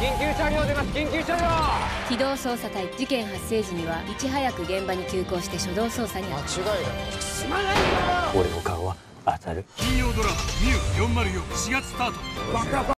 緊急車両出ます緊急車両。機動捜査隊事件発生時にはいち早く現場に急行して初動捜査に間違いだすまないよ。俺の顔は当たる。金曜ドラマ「ミュー404」4月スタート。バカバカ。